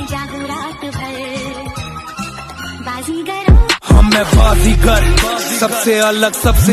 में जागू रात भर बाजीगर हाँ मैं बाजीगर सबसे अलग सबसे